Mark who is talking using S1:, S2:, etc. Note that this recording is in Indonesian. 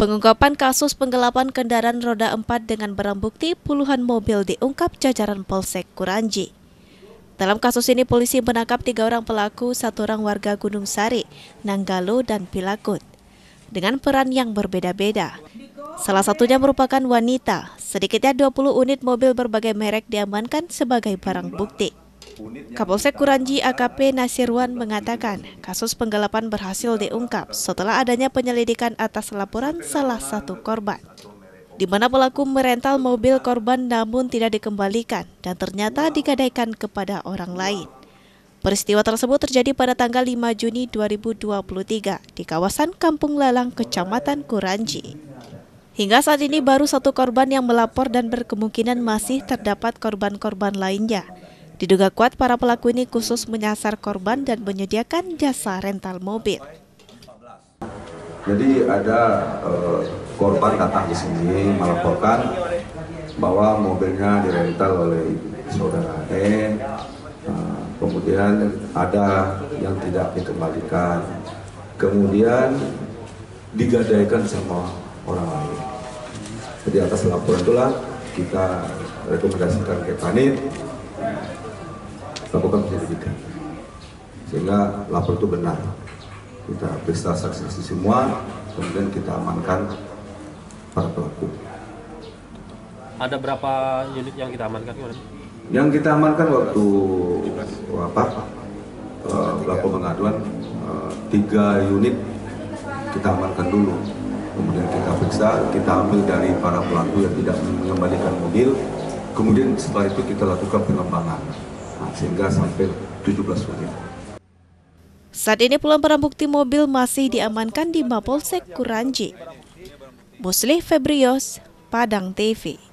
S1: Pengungkapan kasus penggelapan kendaraan roda 4 dengan barang bukti puluhan mobil diungkap jajaran Polsek Kuranji. Dalam kasus ini polisi menangkap tiga orang pelaku, satu orang warga Gunung Sari, Nanggalo, dan Pilakut. Dengan peran yang berbeda-beda. Salah satunya merupakan wanita. Sedikitnya 20 unit mobil berbagai merek diamankan sebagai barang bukti. Kapolsek Kuranji AKP Nasirwan mengatakan kasus penggelapan berhasil diungkap setelah adanya penyelidikan atas laporan salah satu korban di mana pelaku merental mobil korban namun tidak dikembalikan dan ternyata digadaikan kepada orang lain. Peristiwa tersebut terjadi pada tanggal 5 Juni 2023 di kawasan Kampung Lalang, Kecamatan Kuranji. Hingga saat ini baru satu korban yang melapor dan berkemungkinan masih terdapat korban-korban lainnya. Diduga kuat para pelaku ini khusus menyasar korban dan menyediakan jasa rental mobil.
S2: Jadi ada uh, korban datang di sini melaporkan bahwa mobilnya dirental oleh saudara E. Uh, kemudian ada yang tidak dikembalikan. Kemudian digadaikan sama orang lain. Jadi atas laporan itulah kita rekomendasikan ke Panit lakukan penyelidikan sehingga lapor itu benar. Kita periksa saksi-saksi semua kemudian kita amankan para pelaku.
S3: Ada berapa unit yang kita amankan
S2: yang kita amankan waktu apa uh, pelaku pengaduan uh, tiga unit kita amankan dulu. Kemudian kita periksa kita ambil dari para pelaku yang tidak mengembalikan mobil. Kemudian setelah itu kita lakukan pengembangan sehingga sampai 17 unit.
S1: Saat ini puluhan barang bukti mobil masih diamankan di Mapolsek Kuranji. Musli Febrios, Padang TV.